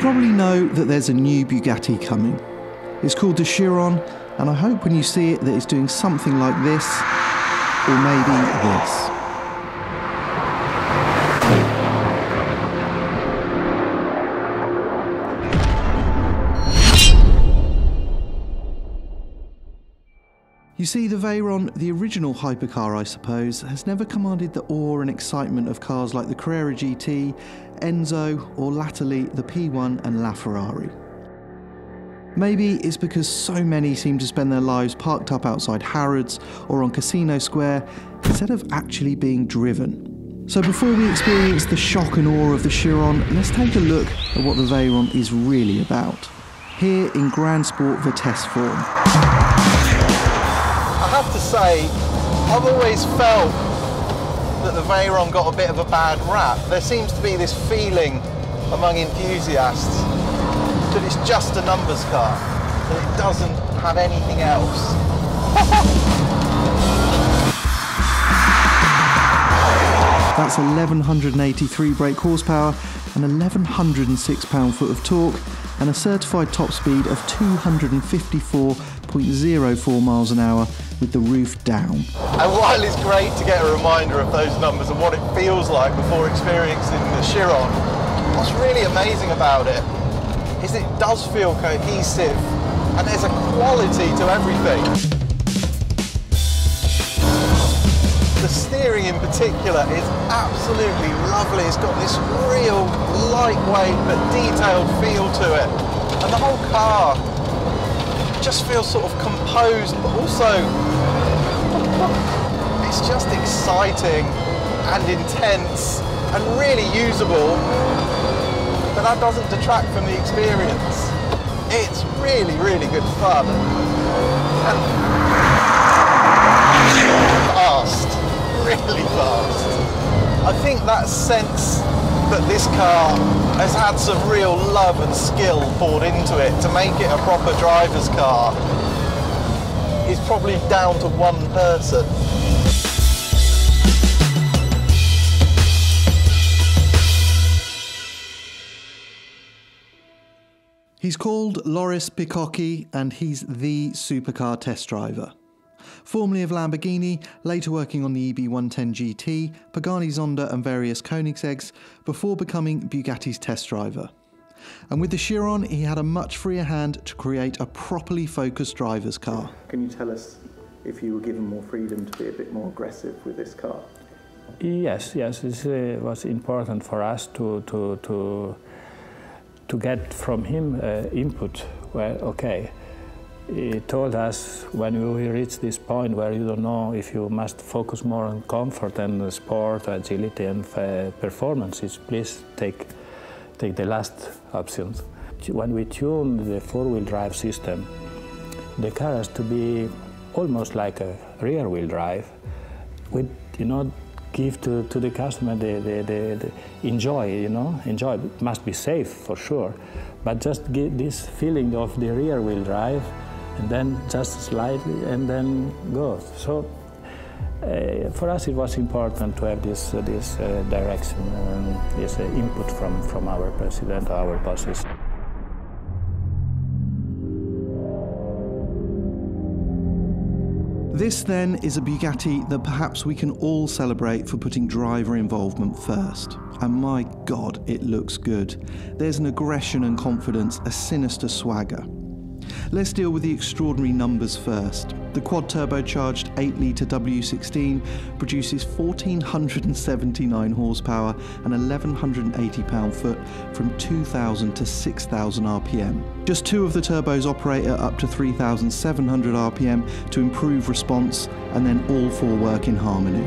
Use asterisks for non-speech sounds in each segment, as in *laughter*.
probably know that there's a new Bugatti coming. It's called the Chiron, and I hope when you see it that it's doing something like this, or maybe this. You see, the Veyron, the original hypercar, I suppose, has never commanded the awe and excitement of cars like the Carrera GT, Enzo, or latterly the P1 and LaFerrari. Maybe it's because so many seem to spend their lives parked up outside Harrods or on Casino Square instead of actually being driven. So before we experience the shock and awe of the Chiron, let's take a look at what the Veyron is really about. Here in Grand Sport Vitesse form have to say, I've always felt that the Veyron got a bit of a bad rap. There seems to be this feeling among enthusiasts that it's just a numbers car, that it doesn't have anything else. *laughs* That's 1183 brake horsepower and 1106 pound-foot of torque and a certified top speed of 254.04 miles an hour with the roof down. And while it's great to get a reminder of those numbers and what it feels like before experiencing the Chiron, what's really amazing about it is it does feel cohesive and there's a quality to everything. The steering in particular is absolutely lovely. It's got this real lightweight but detailed feel to it. And the whole car just feels sort of composed, but also it's just exciting and intense and really usable, but that doesn't detract from the experience. It's really, really good fun. And fast, *laughs* really fast. I think that sense that this car has had some real love and skill poured into it to make it a proper driver's car is probably down to one person. He's called Loris Bicocchi and he's the supercar test driver. Formerly of Lamborghini, later working on the EB110 GT, Pagani Zonda and various Koenigsegg's, before becoming Bugatti's test driver. And with the Chiron, he had a much freer hand to create a properly focused driver's car. Can you tell us if you were given more freedom to be a bit more aggressive with this car? Yes, yes, it uh, was important for us to, to, to, to get from him uh, input. Well, okay, he told us when we reach this point where you don't know if you must focus more on comfort and sport, agility and uh, performances, please take, take the last options. When we tune the four-wheel drive system, the car has to be almost like a rear-wheel drive We you know, give to, to the customer the, the, the, the, enjoy, you know, enjoy. It must be safe for sure, but just give this feeling of the rear-wheel drive and then just slightly and then go. So uh, for us it was important to have this, uh, this uh, direction and this uh, input from, from our president, our bosses. This then is a Bugatti that perhaps we can all celebrate for putting driver involvement first. And my god, it looks good. There's an aggression and confidence, a sinister swagger. Let's deal with the extraordinary numbers first. The quad turbocharged 8 litre W16 produces 1479 horsepower and 1180 pound foot from 2000 to 6000 RPM. Just two of the turbos operate at up to 3700 RPM to improve response, and then all four work in harmony.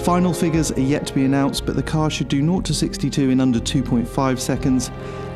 Final figures are yet to be announced, but the car should do 0 to 62 in under 2.5 seconds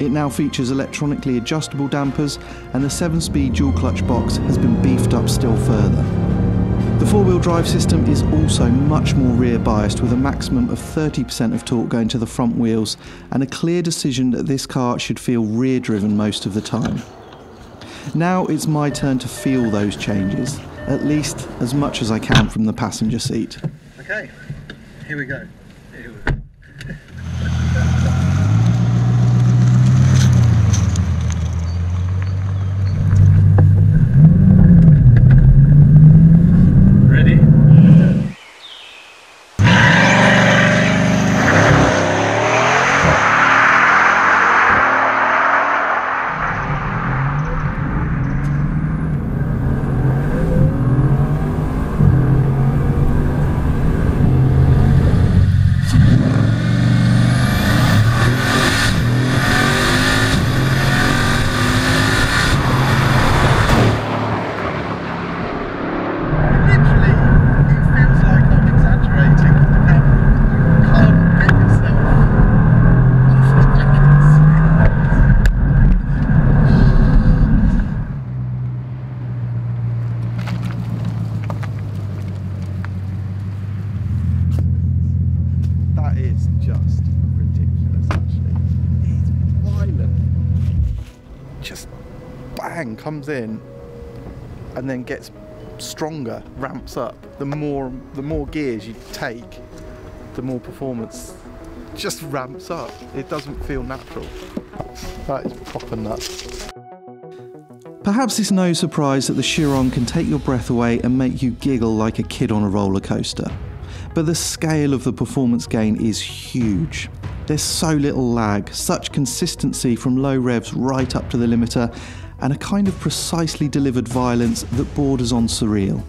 it now features electronically adjustable dampers and the 7-speed dual clutch box has been beefed up still further. The four-wheel drive system is also much more rear biased with a maximum of 30% of torque going to the front wheels and a clear decision that this car should feel rear driven most of the time. Now it's my turn to feel those changes, at least as much as I can from the passenger seat. Okay, here we go. Ready? Literally, it feels like I'm exaggerating. You can't get yourself off the back of the seat. That is just ridiculous, actually. It's violent. Just bang, comes in and then gets stronger, ramps up. The more the more gears you take, the more performance just ramps up. It doesn't feel natural. That is proper nuts. Perhaps it's no surprise that the Chiron can take your breath away and make you giggle like a kid on a roller coaster. But the scale of the performance gain is huge. There's so little lag, such consistency from low revs right up to the limiter, and a kind of precisely delivered violence that borders on surreal.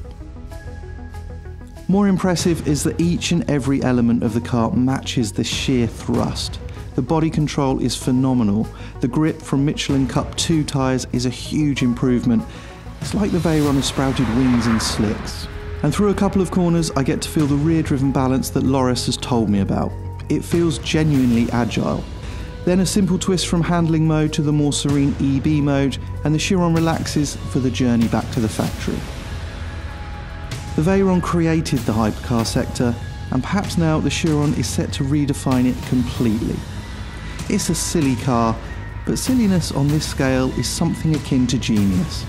More impressive is that each and every element of the car matches the sheer thrust. The body control is phenomenal. The grip from Michelin Cup 2 tyres is a huge improvement. It's like the Veyron has sprouted wings and slicks. And through a couple of corners, I get to feel the rear driven balance that Loris has told me about. It feels genuinely agile. Then a simple twist from handling mode to the more serene EB mode, and the Chiron relaxes for the journey back to the factory. The Veyron created the hypercar sector, and perhaps now the Chiron is set to redefine it completely. It's a silly car, but silliness on this scale is something akin to genius.